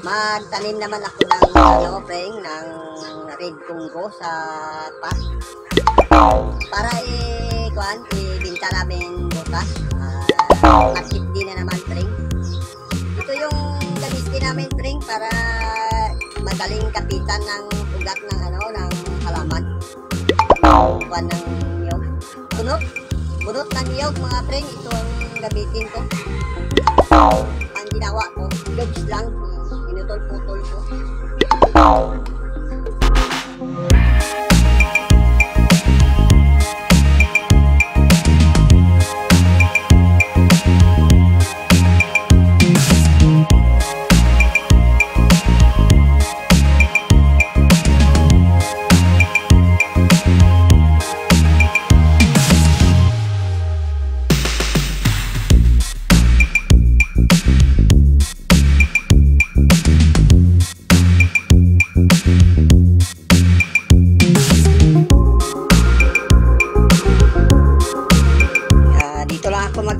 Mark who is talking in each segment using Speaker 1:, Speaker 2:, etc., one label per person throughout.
Speaker 1: magtanim naman ako ng ano, preng, ng red Congo sa pa. Para eh, kuan, ibinta namin bukas. Uh, market din na naman, preng. Ito yung gamitin namin, preng, para madaling kapitan ng ugat ng ano, ng halaman. Kuan ng niyog. Bunot. Bunot ng niyog, mga preng. Ito ang gamitin ko. Ang ginawa ko, jobs lang. voltou e voltou e voltou.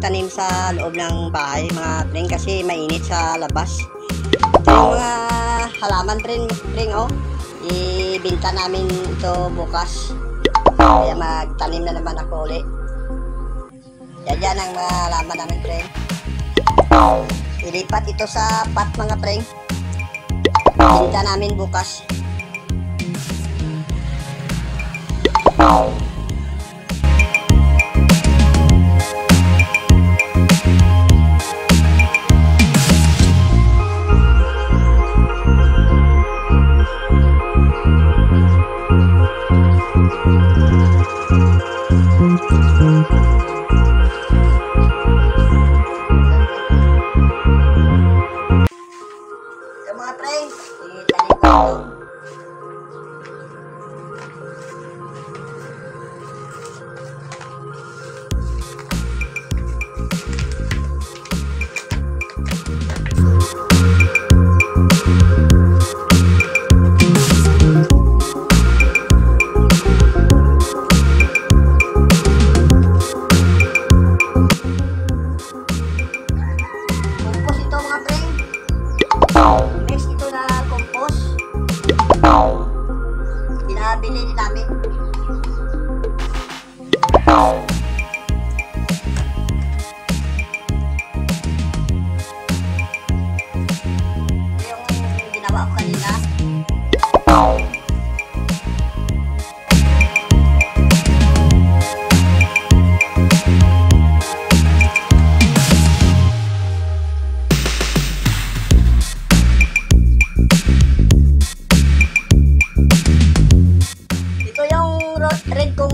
Speaker 1: Magtanim sa loob ng bahay mga preng kasi mainit sa labas. Ito yung mga halaman preng, preng oh. Ibinta namin ito bukas. Kaya magtanim na naman ako ulit. Yan yan ang mga halaman namin preng. Ilipat ito sa pat mga preng. Binta namin bukas. Yung mga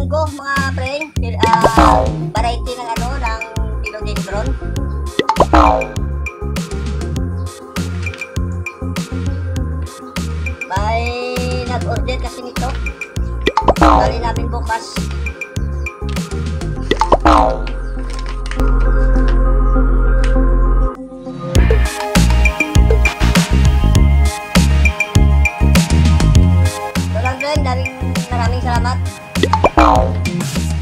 Speaker 1: Congo mga preng. Pil- ah, variety ng ano, ng philodendron. May nag-order kasi nito. Dali namin bukas. Maraming maraming salamat.